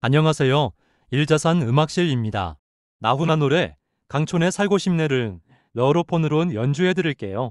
안녕하세요. 일자산 음악실입니다. 나훈아 노래 강촌의 살고 싶네를 러로폰으로 연주해 드릴게요.